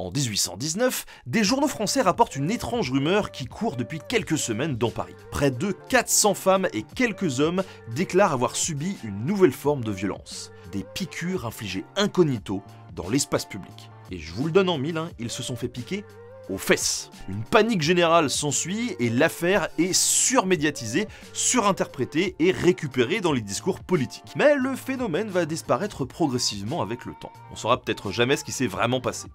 En 1819, des journaux français rapportent une étrange rumeur qui court depuis quelques semaines dans Paris. Près de 400 femmes et quelques hommes déclarent avoir subi une nouvelle forme de violence. Des piqûres infligées incognito dans l'espace public. Et je vous le donne en mille, hein, ils se sont fait piquer aux fesses. Une panique générale s'ensuit et l'affaire est surmédiatisée, surinterprétée et récupérée dans les discours politiques. Mais le phénomène va disparaître progressivement avec le temps. On saura peut-être jamais ce qui s'est vraiment passé.